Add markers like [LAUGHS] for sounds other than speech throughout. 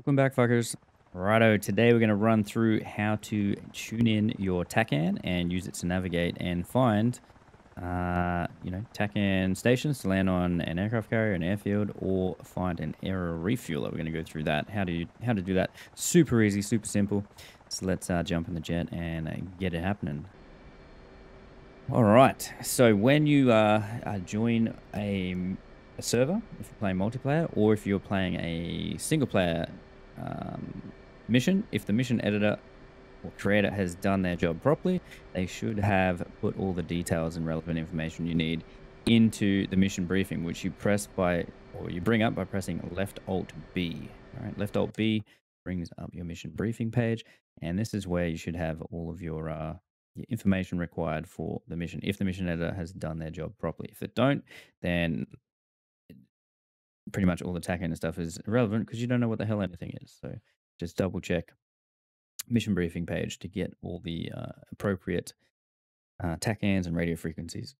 Welcome back, fuckers. Righto, today we're going to run through how to tune in your TACAN and use it to navigate and find, uh, you know, TACAN stations to land on an aircraft carrier, an airfield, or find an air refueler. We're going to go through that. How do you, how to do that? Super easy, super simple. So let's uh, jump in the jet and uh, get it happening. All right. So when you uh, uh join a, a server, if you're playing multiplayer, or if you're playing a single player um, mission, if the mission editor or creator has done their job properly, they should have put all the details and relevant information you need into the mission briefing, which you press by, or you bring up by pressing left alt B. All right, left alt B brings up your mission briefing page, and this is where you should have all of your, uh, your information required for the mission. If the mission editor has done their job properly, if they don't, then pretty much all the TACAN and stuff is irrelevant because you don't know what the hell anything is. So just double check mission briefing page to get all the uh, appropriate uh, and radio frequencies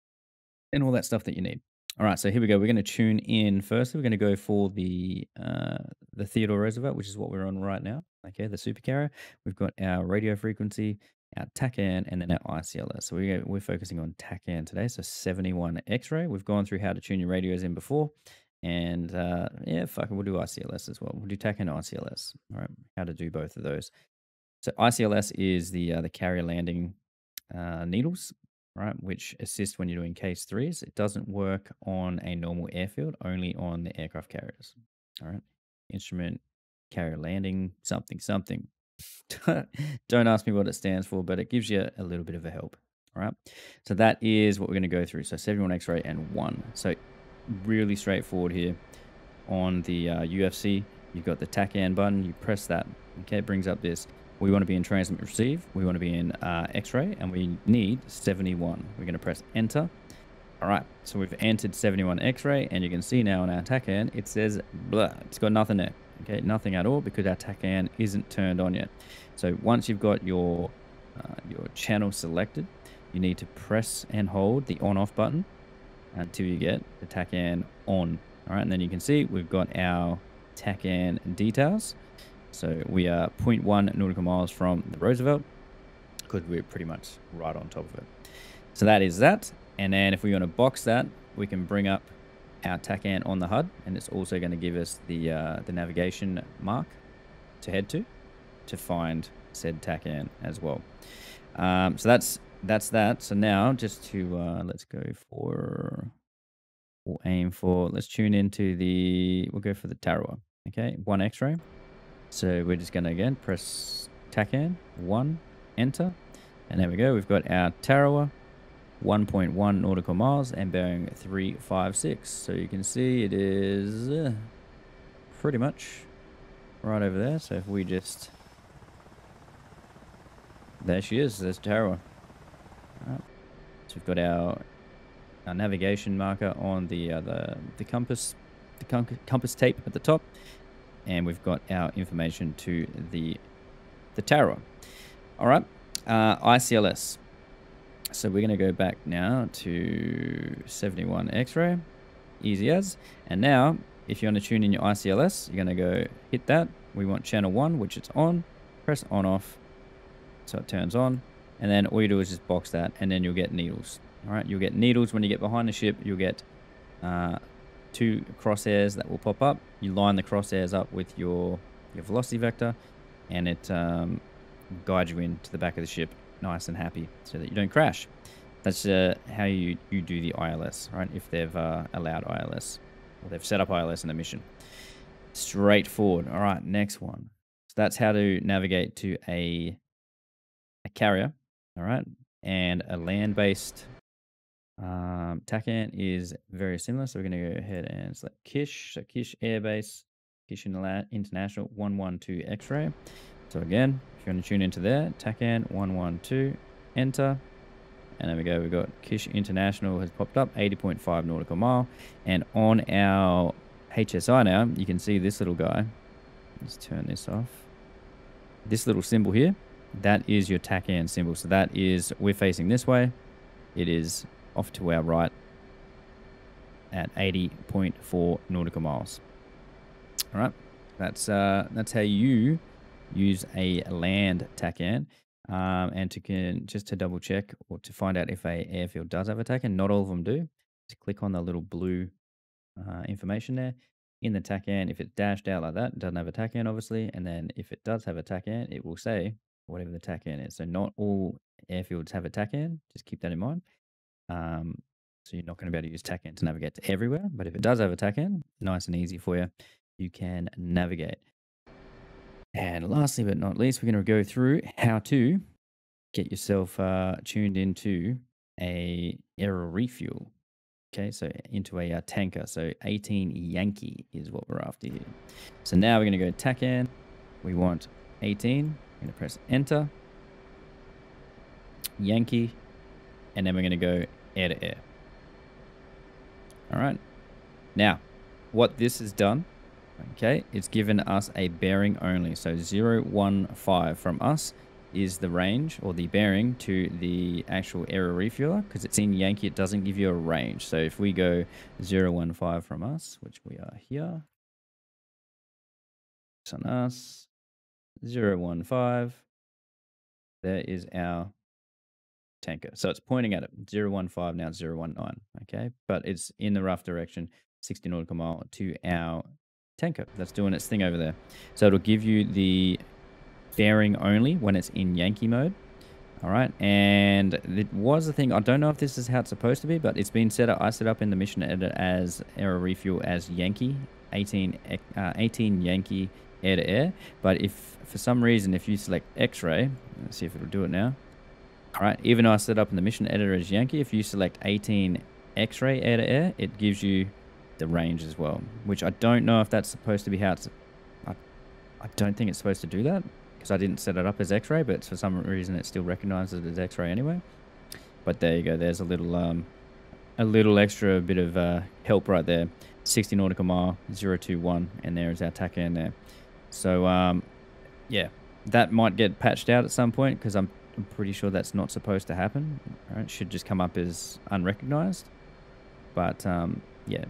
and all that stuff that you need. All right, so here we go. We're going to tune in first. We're going to go for the uh, the Theodore Roosevelt, which is what we're on right now. Okay, the supercarrier. We've got our radio frequency, our TACAN, and then our ICLS. So we're, we're focusing on TACAN today. So 71 X-ray. We've gone through how to tune your radios in before. And uh, yeah, fuck we'll do ICLS as well. We'll do TAC and ICLS. All right, how to do both of those. So ICLS is the uh, the carrier landing uh, needles, right, which assist when you're doing case threes. It doesn't work on a normal airfield, only on the aircraft carriers. All right, instrument carrier landing something something. [LAUGHS] Don't ask me what it stands for, but it gives you a little bit of a help. All right, so that is what we're going to go through. So 71 X-ray and one. So really straightforward here. On the uh, UFC, you've got the TACAN button. You press that. Okay, it brings up this. We want to be in transmit receive. We want to be in uh, X-ray, and we need 71. We're going to press enter. All right, so we've entered 71 X-ray, and you can see now on our TACAN, it says blah. It's got nothing there. Okay, nothing at all because our TACAN isn't turned on yet. So once you've got your uh, your channel selected, you need to press and hold the on-off button until you get the TACAN on. All right, and then you can see we've got our TACAN details. So we are 0.1 nautical miles from the Roosevelt because we're pretty much right on top of it. So that is that. And then if we want to box that, we can bring up our TACAN on the HUD, and it's also going to give us the uh, the navigation mark to head to to find said TACAN as well. Um, so that's that's that. So now just to, uh, let's go for, we'll aim for, let's tune into the, we'll go for the Tarawa. Okay, one X-ray. So we're just going to again press TACAN, one, enter. And there we go. We've got our Tarawa, 1.1 nautical miles and bearing 356. So you can see it is uh, pretty much right over there. So if we just, there she is. There's Tarawa. Right. So we've got our, our navigation marker on the, uh, the, the compass the compass tape at the top and we've got our information to the the Tarawa. All right, uh, ICLS. So we're going to go back now to 71 X-ray, easy as. And now, if you want to tune in your ICLS, you're going to go hit that. We want channel one, which it's on. Press on off, so it turns on. And then all you do is just box that and then you'll get needles. All right, you'll get needles when you get behind the ship. You'll get uh, two crosshairs that will pop up. You line the crosshairs up with your, your velocity vector and it um, guides you into the back of the ship nice and happy so that you don't crash. That's uh, how you, you do the ILS, right? If they've uh, allowed ILS or they've set up ILS in the mission. Straightforward. All right, next one. So that's how to navigate to a, a carrier all right. And a land-based um, TACAN is very similar. So we're going to go ahead and select Kish. So Kish Airbase, Kish International 112 X-Ray. So again, if you want to tune into there, TACAN 112, enter. And there we go. We've got Kish International has popped up, 80.5 nautical mile. And on our HSI now, you can see this little guy. Let's turn this off. This little symbol here that is your TACAN symbol. So that is, we're facing this way. It is off to our right at 80.4 nautical miles. All right. That's uh, that's how you use a land TACAN. Um, and to can just to double check or to find out if a airfield does have a TACAN, not all of them do. Just click on the little blue uh, information there in the TACAN. If it's dashed out like that, it doesn't have a TACAN, obviously. And then if it does have a TACAN, it will say whatever the TACAN is. So not all airfields have a TACAN. Just keep that in mind. Um, so you're not going to be able to use TACAN to navigate to everywhere. But if it does have a TACAN, nice and easy for you, you can navigate. And lastly but not least, we're going to go through how to get yourself uh, tuned into a aero refuel. Okay, so into a uh, tanker. So 18 Yankee is what we're after here. So now we're going to go TACAN. We want 18. We're going to press enter. Yankee. And then we're going to go air to air. All right. Now, what this has done Okay, it's given us a bearing only. So 015 from us is the range or the bearing to the actual aero refueler because it's in Yankee it doesn't give you a range so if we go 015 from us which we are here it's on us 015 there is our tanker so it's pointing at it 015 now 019 okay but it's in the rough direction 60 nautical mile to our tanker that's doing its thing over there. So it'll give you the bearing only when it's in Yankee mode. All right, and it was a thing. I don't know if this is how it's supposed to be, but it's been set up. I set up in the mission edit as aero refuel as Yankee 18, uh, 18 Yankee air to air. But if for some reason if you select X-ray, let's see if it'll do it now. All right, even though I set up in the mission editor as Yankee, if you select 18 X-ray air to air, it gives you the range as well, which I don't know if that's supposed to be how it's... I, I don't think it's supposed to do that because I didn't set it up as X-ray, but for some reason it still recognizes it as X-ray anyway. But there you go. There's a little um, a little extra bit of uh, help right there. 60 nautical mile 021, and there is our TACAN there. So um, yeah, that might get patched out at some point because I'm, I'm pretty sure that's not supposed to happen. Right? It should just come up as unrecognized. But um, yeah,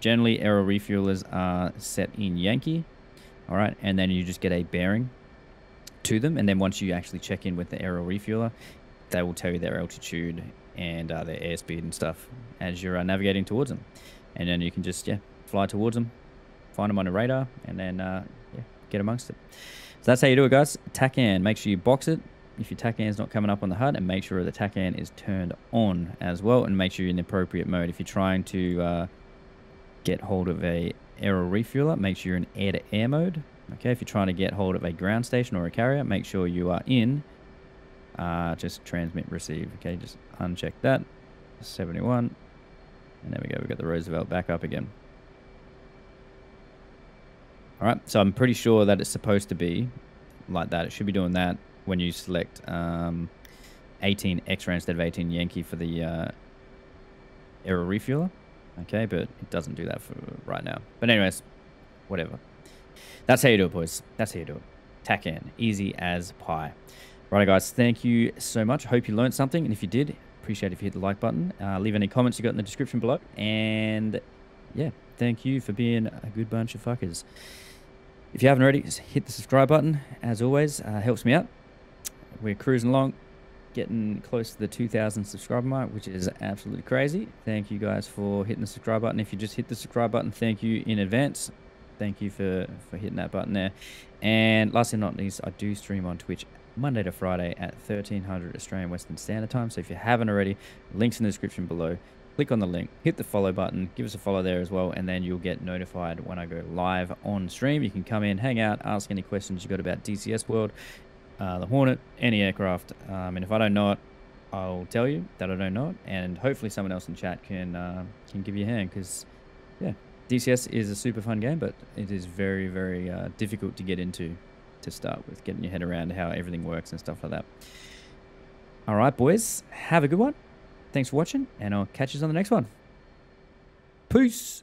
Generally, aero refuelers are set in Yankee, all right, and then you just get a bearing to them, and then once you actually check in with the aero refueler, they will tell you their altitude and uh, their airspeed and stuff as you're uh, navigating towards them, and then you can just yeah fly towards them, find them on a radar, and then uh, get amongst it. So that's how you do it, guys. Tack TACAN, make sure you box it if your TACAN is not coming up on the HUD, and make sure the tack TACAN is turned on as well, and make sure you're in the appropriate mode. If you're trying to uh, get hold of a aero refueler, make sure you're in air-to-air -air mode. Okay, if you're trying to get hold of a ground station or a carrier, make sure you are in uh, just transmit receive. Okay, just uncheck that. 71. And there we go, we've got the Roosevelt back up again. All right, so I'm pretty sure that it's supposed to be like that. It should be doing that when you select um, 18 X-ray instead of 18 Yankee for the uh, aero refueler. Okay, but it doesn't do that for right now. But anyways, whatever. That's how you do it, boys. That's how you do it. TACAN. Easy as pie. Right, guys. Thank you so much. Hope you learned something. And if you did, appreciate if you hit the like button. Uh, leave any comments you got in the description below. And yeah, thank you for being a good bunch of fuckers. If you haven't already, hit the subscribe button. As always, uh, helps me out. We're cruising along getting close to the 2,000 subscriber mark, which is absolutely crazy. Thank you guys for hitting the subscribe button. If you just hit the subscribe button, thank you in advance. Thank you for, for hitting that button there. And last but not least, I do stream on Twitch Monday to Friday at 1300 Australian Western Standard Time. So if you haven't already, links in the description below. Click on the link, hit the follow button, give us a follow there as well, and then you'll get notified when I go live on stream. You can come in, hang out, ask any questions you've got about DCS World, uh, the Hornet, any aircraft. Um, and if I don't know it, I'll tell you that I don't know it, and hopefully someone else in chat can uh, can give you a hand because, yeah, DCS is a super fun game, but it is very very uh, difficult to get into to start with, getting your head around how everything works and stuff like that. All right, boys, have a good one. Thanks for watching, and I'll catch you on the next one. Peace.